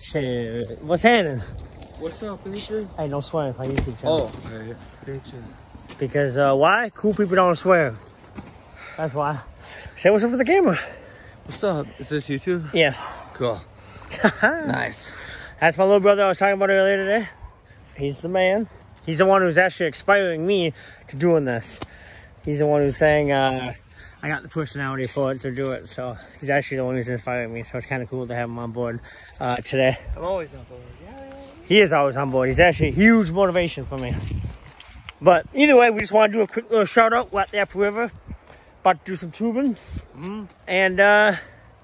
Shit. What's happening? What's up, bitches? Hey, don't swear if I YouTube channel. Oh, okay. bitches. Because, uh, why? Cool people don't swear. That's why. Say what's up with the camera. What's up? Is this YouTube? Yeah. Cool. nice. That's my little brother I was talking about earlier today. He's the man. He's the one who's actually inspiring me to doing this. He's the one who's saying, uh, I got the personality for it to do it. So he's actually the one who's inspiring me. So it's kind of cool to have him on board uh, today. I'm always on board. Yeah. He is always on board. He's actually a huge motivation for me. But either way, we just want to do a quick little shout out. We're at the Apple River. About to do some tubing. Mm. And uh,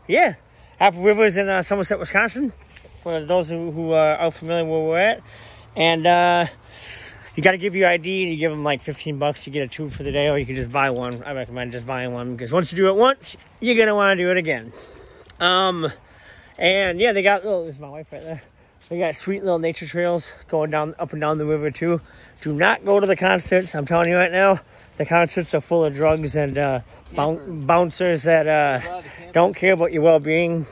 yeah, Apple River is in uh, Somerset, Wisconsin. For those who, who are familiar where we're at. And uh, you got to give your ID. And you give them like 15 bucks. You get a tube for the day, or you can just buy one. I recommend just buying one because once you do it once, you're gonna want to do it again. Um, and yeah, they got. Oh, this is my wife right there. They got sweet little nature trails going down up and down the river too. Do not go to the concerts. I'm telling you right now, the concerts are full of drugs and uh, boun- bouncers that uh, don't care about your well-being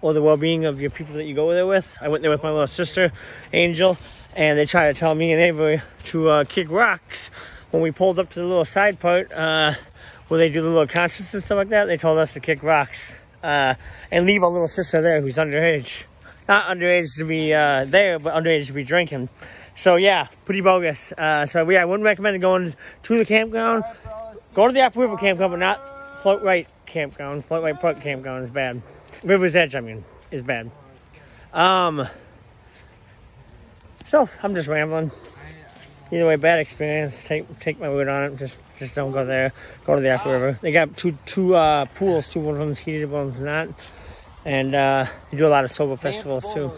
or the well-being of your people that you go there with. I went there with my little sister, Angel, and they tried to tell me and Avery to uh, kick rocks. When we pulled up to the little side part uh, where they do the little concerts and stuff like that, they told us to kick rocks uh, and leave our little sister there who's underage. Not underage to be uh, there, but underage to be drinking. So yeah, pretty bogus. Uh, so yeah, I wouldn't recommend going to the campground. Go to the Apple River campground, but not Float-Rite campground. Float-Rite Park campground is bad. River's Edge, I mean, is bad. Um. So I'm just rambling. Either way, bad experience. Take take my word on it. Just just don't go there. Go to the Apple River. They got two two uh, pools. Two one of them's heated, one of them's not. And uh, they do a lot of sober festivals too.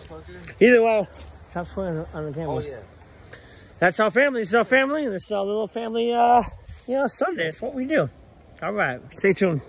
Either way, stop swearing on the camera. Oh, yeah. That's our family. This is our family. This is our little family, uh, you know, Sunday. It's what we do. All right. Stay tuned.